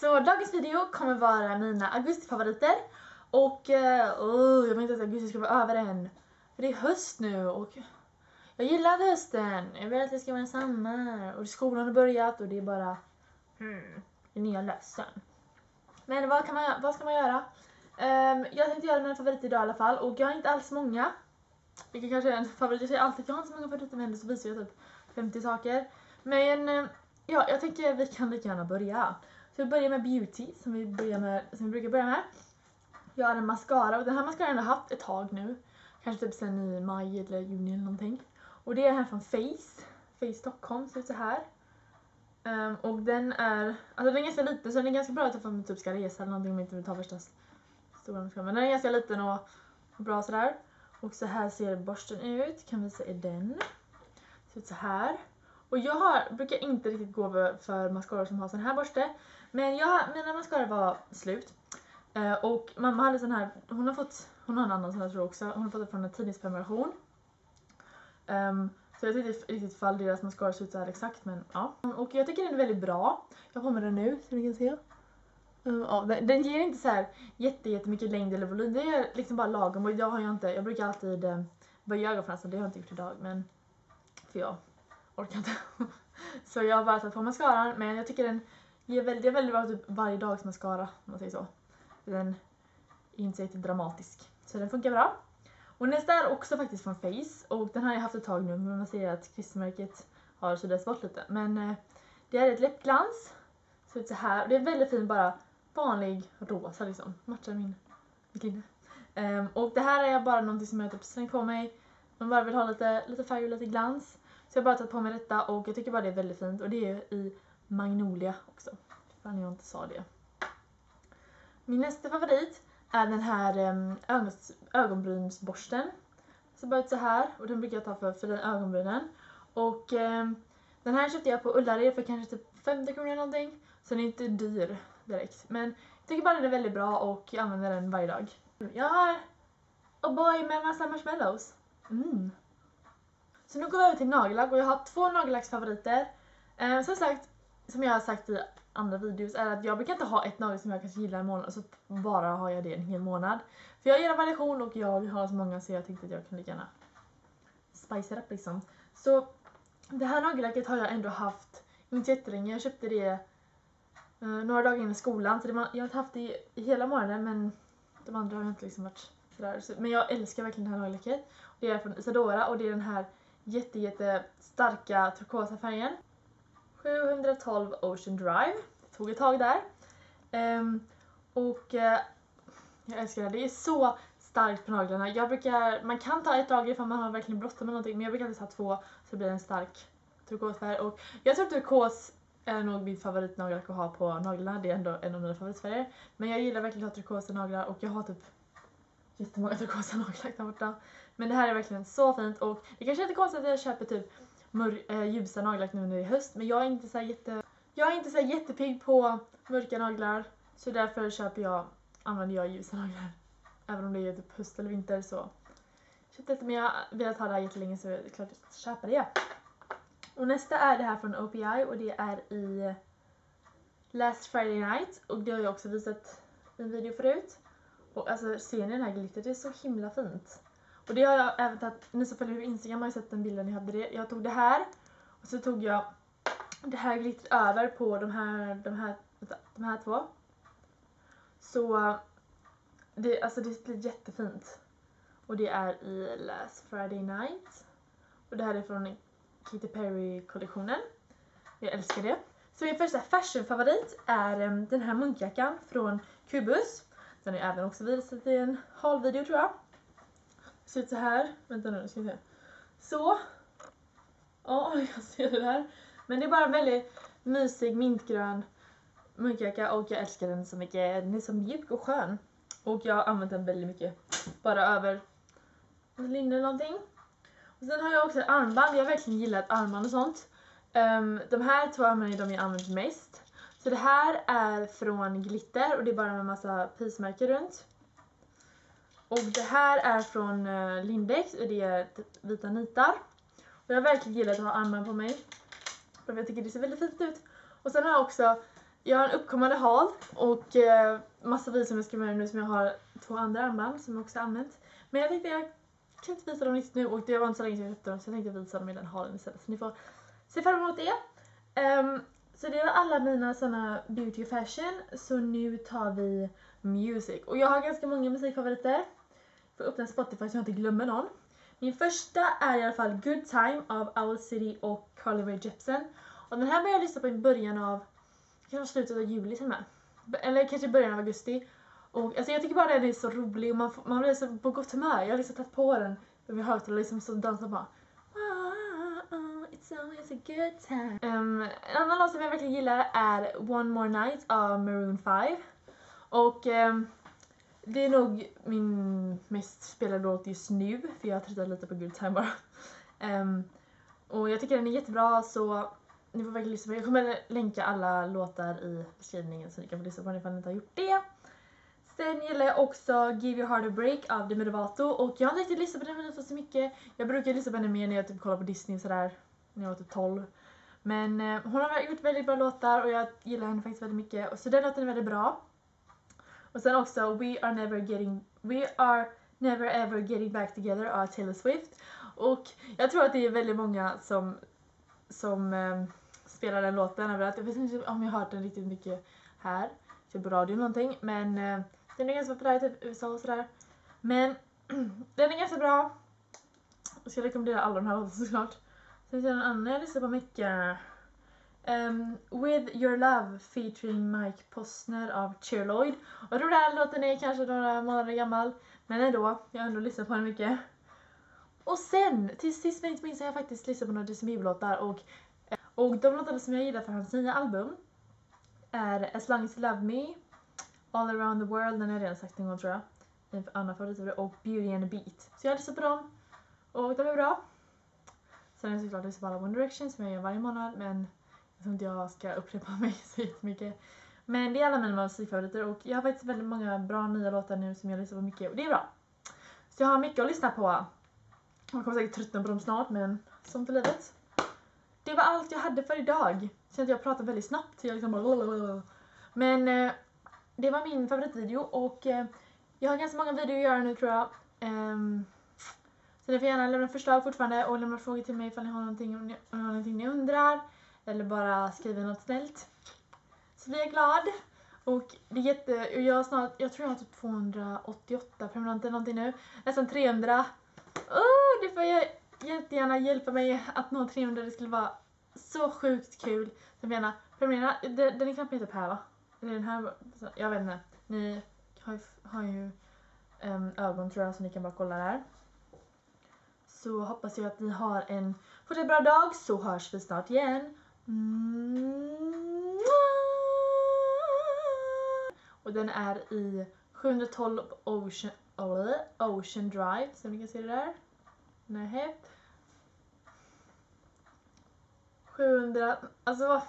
Så dagens video kommer vara mina augustifavoriter. Och eh, oh, jag vet inte att augusti ska vara över än. För det är höst nu och jag gillar hösten. Jag vill att det ska vara sommar. Och skolan har börjat och det är bara hmm, är jag lösen. Men vad, kan man, vad ska man göra? Um, jag tänkte göra mina favoriter idag i alla fall och jag har inte alls många. Vilket kanske är en favorit. Jag säger alltid att jag har inte så många favoriter men ändå så visar jag typ 50 saker. Men eh, ja, jag tänker vi kan lika gärna börja. Så vi börjar med beauty som vi, börjar med, som vi brukar börja med. Jag har en mascara och den här mascaran har jag haft ett tag nu. Kanske typ sen i maj eller juni eller någonting. Och det är den här från Face. Face Stockholm, ser ut så här. Um, och den är, alltså den är ganska liten så den är ganska bra att om man typ ska resa eller någonting om man inte vill ta första stora. Men den är ganska liten och, bra sådär. Och så här ser borsten ut, kan visa er den. Ser ut så här. Och jag har, brukar inte riktigt gå för- för mascaror som har sån här borste. Men jag, mina mascaror var slut. Uh, och mamma hade sån här, hon har fått, hon har en annan sån här tror jag också. Hon har fått det från en tidningsprenumeration. Um, så jag vet inte riktigt ifall deras mascara ser ut så här exakt men ja. Och jag tycker den är väldigt bra. Jag har på mig den nu så ni kan se. Eh, ja, den, den ger inte så här jätte, jättemycket längd eller volym. Det är liksom bara lagom och idag har jag inte, jag brukar alltid eh, böja ögonfransarna, det har jag inte gjort idag men för jag orkar inte. så jag har bara tagit på mascaran men jag tycker den ger väldigt, väldigt bra typ varje dags mascara om man säger så. Den är inte så jättedramatisk. Så den funkar bra. Och nästa är också faktiskt från Face och den har jag haft ett tag nu men man ser att klistermärket har suddats bort lite. Men eh, det är ett läppglans. Ser ut så här och det är väldigt fin bara vanlig rosa liksom. Matchar min mitt linne. Ehm, och det här är bara någonting som jag typ slängt på mig. Man bara vill ha lite, lite färg och lite glans. Så jag har bara tagit på mig detta och jag tycker bara det är väldigt fint och det är i Magnolia också. Fan jag inte sa det. Min nästa favorit är den här ehm, ögons, ögonbrynsborsten. Så bara ut så här och den brukar jag ta för, för den ögonbrynen. Och eh, den här köpte jag på Ullared för kanske typ 50 kronor eller någonting. Så den är inte dyr direkt. Men jag tycker bara den är väldigt bra och jag använder den varje dag. Jag har O'boy med massa marshmallows. Mm. Så nu går vi över till nagellack och jag har två nagellacksfavoriter. Eh, som sagt, som jag har sagt i andra videos är att jag brukar inte ha ett nagel som jag kanske gillar en månad och så alltså, bara har jag det en hel månad. För jag gillar variation och jag har så många så jag tänkte att jag kan lika gärna spice it up liksom. Så det här nagellacket har jag ändå haft inte jättelänge. Jag köpte det eh, några dagar innan skolan så det var, jag har inte haft det i hela månaden men de andra har inte liksom varit sådär. Så, men jag älskar verkligen det här nagellacket. Det är från Isadora och det är den här jätte, jätte starka turkosa färgen. 712 Ocean Drive. Det tog ett tag där. Um, och uh, jag älskar det. Det är så starkt på naglarna. Jag brukar, man kan ta ett drag ifall man har verkligen bråttom med någonting men jag brukar alltid ta två så det blir en stark turkosfärg. Och jag tror att turkos är nog min favoritnagellack att ha på naglarna. Det är ändå en av mina favoritfärger. Men jag gillar verkligen att ha turkosa naglar och jag har typ jättemånga turkosa nagellack där borta. Men det här är verkligen så fint och det kanske är lite konstigt att jag köper typ mör- äh, eh, ljusa nagellack nu när det är höst men jag är inte så jätte jag är inte så jättepigg på mörka naglar så därför köper jag använder jag ljusa naglar. Även om det är typ höst eller vinter så köpte detta men jag har velat ha det här jättelänge så det är klart jag ska köpa det. Och nästa är det här från OPI och det är i Last Friday Night och det har jag också visat i en video förut. Och alltså ser ni den här glittret? Det är så himla fint. Och det har jag även tagit, ni som följer mig på Instagram har ju sett den bilden jag hade det. Jag tog det här och så tog jag det här glittret över på de här, de här, vänta, de här två. Så det, alltså det blir jättefint. Och det är i Last Friday Night. Och det här är från Katy Perry-kollektionen. Jag älskar det. Så min första fashionfavorit är den här munkjackan från Cubus. Den har jag även också visat i en haul-video tror jag. Ser ut så här. Vänta nu, ska vi se. Så. Ja, jag ser det där. Men det är bara en väldigt mysig mintgrön munkjacka och jag älskar den så mycket. Den är så mjuk och skön. Och jag har använt den väldigt mycket. Bara över linne eller någonting. Och sen har jag också ett armband. Jag har verkligen gillat armband och sånt. Um, de här två armbanden är de jag använt mest. Så det här är från Glitter och det är bara en massa pismärken runt. Och det här är från eh, Lindex och det är vita nitar. Och jag har verkligen gillat att ha armband på mig. För jag tycker det ser väldigt fint ut. Och sen har jag också, jag har en uppkommande hal och eh, massa vis som jag ska med nu som jag har två andra armband som jag också har använt. Men jag tänkte jag kan inte visa dem riktigt nu och det var inte så länge sedan jag köpte dem så jag tänkte visa dem i den halen istället. Så ni får se fram emot det. Um, så det var alla mina såna beauty och fashion. Så nu tar vi music. Och jag har ganska många musikfavoriter. Får öppna Spotify så jag inte glömmer någon. Min första är i alla fall Good Time av Owl City och Carly Rae Jepsen. Och den här började jag lyssna på i början av, kanske slutet av juli till och med. Eller kanske början av augusti. Och alltså jag tycker bara den är så rolig och man, får- man blir så på gott humör. Jag har liksom tagit på den över högtalare och liksom så dansar bara. Ah, ah, ah, it's always a good time. Um, en annan låt som jag verkligen gillar är One More Night av Maroon 5. Och um, det är nog min mest spelade låt just nu för jag har tröttnat lite på Good Time bara. Um, och jag tycker den är jättebra så ni får verkligen lyssna på den. Jag kommer länka alla låtar i beskrivningen så ni kan få lyssna på den ifall ni inte har gjort det. Sen gillar jag också Give Your Heart A Break av Demi Lovato och jag har inte riktigt lyssnat på den så mycket. Jag brukar lyssna på henne mer när jag typ kollar på Disney och sådär när jag var typ 12. Men eh, hon har gjort väldigt bra låtar och jag gillar henne faktiskt väldigt mycket. Och så den låten är väldigt bra. Och sen också We Are Never Getting We Are Never Ever Getting Back Together av Taylor Swift. Och jag tror att det är väldigt många som, som eh, spelar den låten överallt. Jag vet inte om jag har hört den riktigt mycket här, typ på radio eller någonting. Men eh, den är ganska populär i typ USA och sådär. Men den är ganska bra. Jag ska rekommendera alla de här låtarna såklart. Sen är det en annan jag lyssnar på mycket. Um, With Your Love featuring Mike Posner av Cheerloid. Och jag tror den här låten är kanske några månader gammal. Men ändå, jag har ändå lyssnat på den mycket. Och sen, till sist men inte minst, har jag faktiskt lyssnat på några Justin låtar och, eh, och de låtarna som jag gillar för hans nya album är As Long As You Love Me, All Around the World, den har jag redan sagt en gång tror jag. En annan favorit och Beauty and the Beat. Så jag har lyssnat på dem och de är bra. Sen är jag såklart lyssnat på alla One Direction som jag gör varje månad men jag tror inte jag ska upprepa mig så jättemycket. Men det är alla mina musikfavoriter och jag har faktiskt väldigt många bra nya låtar nu som jag lyssnar på mycket och det är bra. Så jag har mycket att lyssna på. Jag kommer säkert tröttna på dem snart men sånt är livet. Det var allt jag hade för idag. Känns att jag pratar väldigt snabbt. Jag liksom bara... Men eh, det var min favoritvideo och eh, jag har ganska många videor att göra nu tror jag. Ehm, så ni får gärna lämna förslag fortfarande och lämna frågor till mig ifall ni har någonting, om ni, om ni har någonting ni undrar. Eller bara skriva något snällt. Så blir jag glad. Och det är jätte... och Jag, har snart, jag tror jag har typ 288 prenumeranter någonting nu. Nästan 300. Oh, du får jag jättegärna hjälpa mig att nå 300. Det skulle vara så sjukt kul. Så gärna, prenumerera. Den, den är knappt typ här va? Eller den här? Jag vet inte. Ni har ju, har ju um, ögon tror jag så ni kan bara kolla där. Så hoppas jag att ni har en fortsatt bra dag så hörs vi snart igen. Mm. Och den är i 712 Ocean, Ocean Drive, så ni kan se det där. Nej. 700, alltså vad